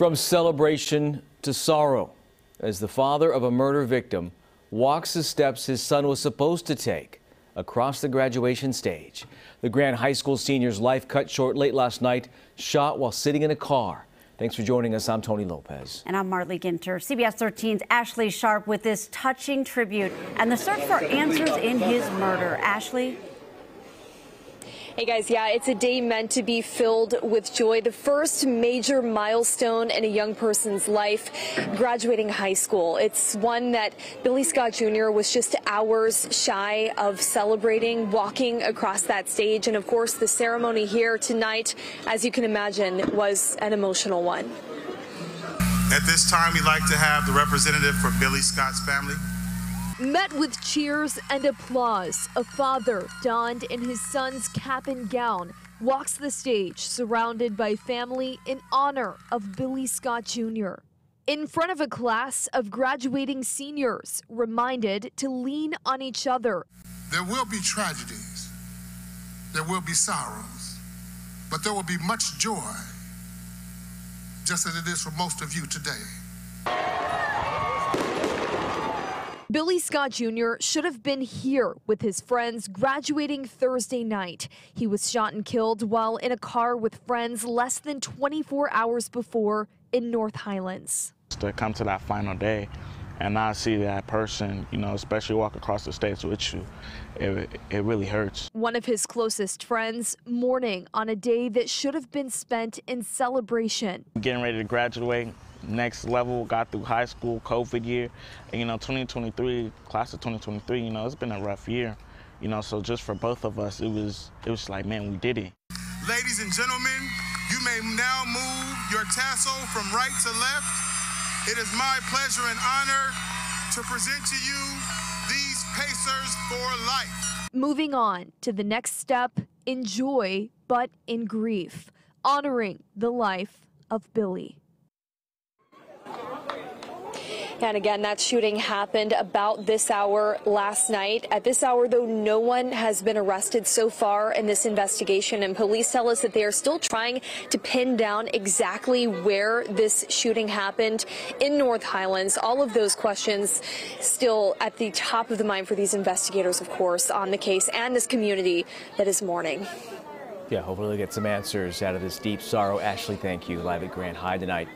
From celebration to sorrow, as the father of a murder victim walks the steps his son was supposed to take across the graduation stage. The Grant High School senior's life cut short late last night, shot while sitting in a car. Thanks for joining us. I'm Tony Lopez. And I'm Marlee Ginter. CBS 13's Ashley Sharp with this touching tribute and the search for answers in his murder. Ashley? Hey guys, yeah, it's a day meant to be filled with joy. The first major milestone in a young person's life, graduating high school. It's one that Billy Scott Jr. was just hours shy of celebrating, walking across that stage. And of course, the ceremony here tonight, as you can imagine, was an emotional one. At this time, we'd like to have the representative for Billy Scott's family. Met with cheers and applause, a father donned in his son's cap and gown walks the stage surrounded by family in honor of Billy Scott Jr. In front of a class of graduating seniors, reminded to lean on each other. There will be tragedies, there will be sorrows, but there will be much joy, just as it is for most of you today. Billy Scott Jr. should have been here with his friends graduating Thursday night. He was shot and killed while in a car with friends less than 24 hours before in North Highlands. To come to that final day and not see that person, you know, especially walk across the stage with you, it, it really hurts. One of his closest friends mourning on a day that should have been spent in celebration. Getting ready to graduate, next level, got through high school, COVID year. And, you know, 2023, class of 2023, you know, it's been a rough year. You know, so just for both of us, it was, it was like, man, we did it. Ladies and gentlemen, you may now move your tassel from right to left. It is my pleasure and honor to present to you these Pacers for life. Moving on to the next step in joy, but in grief, honoring the life of Billy. And again, that shooting happened about this hour last night. At this hour, though, no one has been arrested so far in this investigation. And police tell us that they are still trying to pin down exactly where this shooting happened in North Highlands. All of those questions still at the top of the mind for these investigators, of course, on the case and this community that is mourning. Yeah, hopefully we'll get some answers out of this deep sorrow. Ashley, thank you. Live at Grant High tonight.